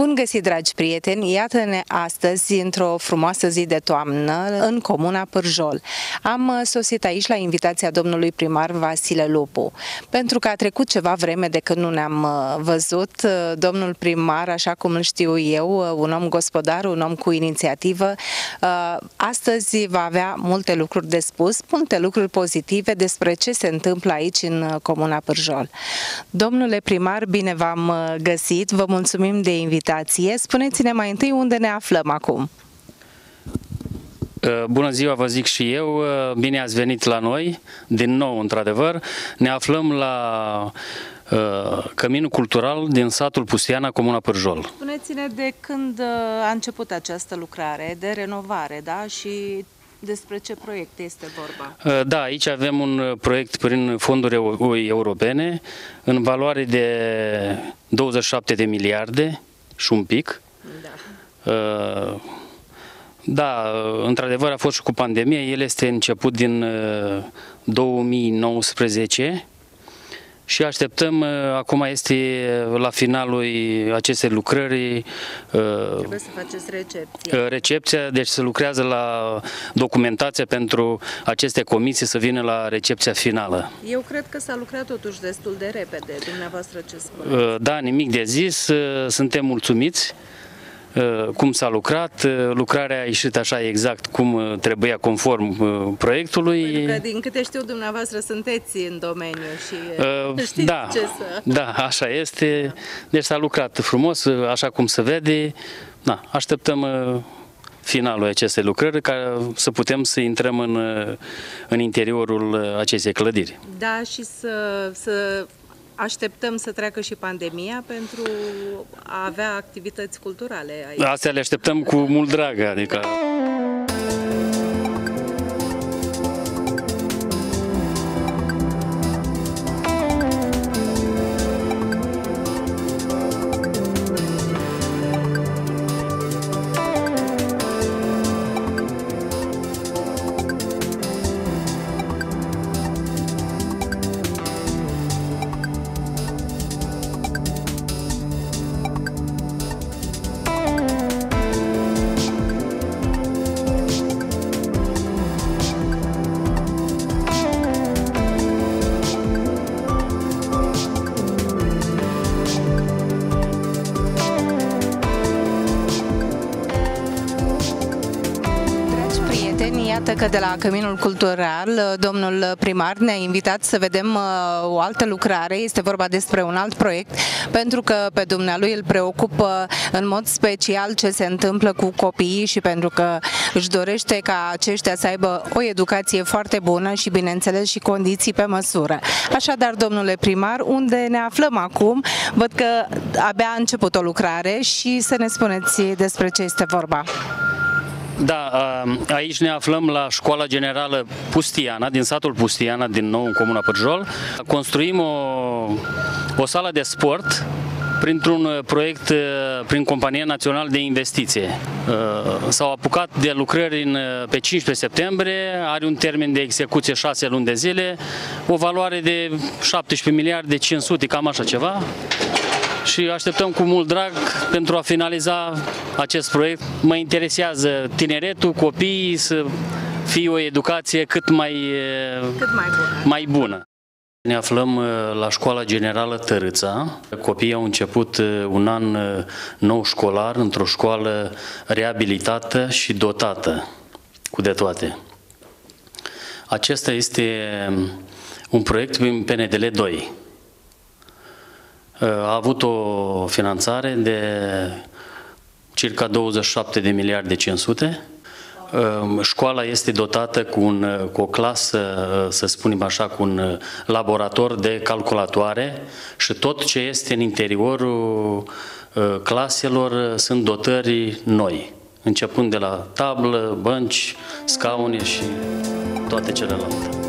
Bun găsit, dragi prieteni! Iată-ne astăzi, într-o frumoasă zi de toamnă, în comuna Pârjol. Am sosit aici la invitația domnului primar Vasile Lupu. Pentru că a trecut ceva vreme de când nu ne-am uh, văzut, uh, domnul primar, așa cum îl știu eu, uh, un om gospodar, un om cu inițiativă, astăzi va avea multe lucruri de spus, multe lucruri pozitive despre ce se întâmplă aici în comuna Pârjol. Domnule primar, bine v-am găsit, vă mulțumim de invitație invitație. Spuneți-ne mai întâi unde ne aflăm acum. Uh, bună ziua, vă zic și eu. Uh, bine ați venit la noi, din nou, într-adevăr. Ne aflăm la uh, Căminul Cultural din satul Pustiana, Comuna Pârjol. Spuneți-ne de când uh, a început această lucrare de renovare, da? Și despre ce proiect este vorba? Da, aici avem un proiect prin fonduri europene în valoare de 27 de miliarde și un pic. Da. Uh, da, într-adevăr a fost și cu pandemie. El este început din 2019 uh, și așteptăm, uh, acum este la finalul acestei lucrări. Trebuie să faceți recepția. Recepția, deci se lucrează la documentația pentru aceste comisii să vină la recepția finală. Eu cred că s-a lucrat totuși destul de repede, dumneavoastră ce spuneți? Da, nimic de zis, suntem mulțumiți. Uh, cum s-a lucrat, uh, lucrarea a ieșit așa exact cum uh, trebuia conform proiectului. Pentru că din câte știu dumneavoastră sunteți în domeniu și uh, știți da, ce să... Da, așa este. Deci s-a lucrat frumos, așa cum se vede. Da, așteptăm finalul acestei lucrări ca să putem să intrăm în, în interiorul acestei clădiri. Da, și să, să așteptăm să treacă și pandemia pentru a avea activități culturale aici. Astea le așteptăm cu mult drag, adică... iată că de la Căminul Cultural, domnul primar ne-a invitat să vedem uh, o altă lucrare, este vorba despre un alt proiect, pentru că pe dumnealui îl preocupă în mod special ce se întâmplă cu copiii și pentru că își dorește ca aceștia să aibă o educație foarte bună și, bineînțeles, și condiții pe măsură. Așadar, domnule primar, unde ne aflăm acum, văd că abia a început o lucrare și să ne spuneți despre ce este vorba. Da, aici ne aflăm la Școala Generală Pustiana, din satul Pustiana, din nou în Comuna Pârjol. Construim o, o sală de sport printr-un proiect prin Compania Națională de Investiție. S-au apucat de lucrări în, pe 15 septembrie, are un termen de execuție 6 luni de zile, o valoare de 17 miliarde 500, cam așa ceva și așteptăm cu mult drag pentru a finaliza acest proiect. Mă interesează tineretul, copiii, să fie o educație cât mai, cât mai bună. Mai bună. Ne aflăm uh, la Școala Generală Tărâța. Copiii au început uh, un an uh, nou școlar într-o școală reabilitată și dotată cu de toate. Acesta este um, un proiect prin PNDL 2 a avut o finanțare de circa 27 de miliarde 500. Școala este dotată cu, un, cu o clasă, să spunem așa, cu un laborator de calculatoare și tot ce este în interiorul claselor sunt dotări noi, începând de la tablă, bănci, scaune și toate celelalte.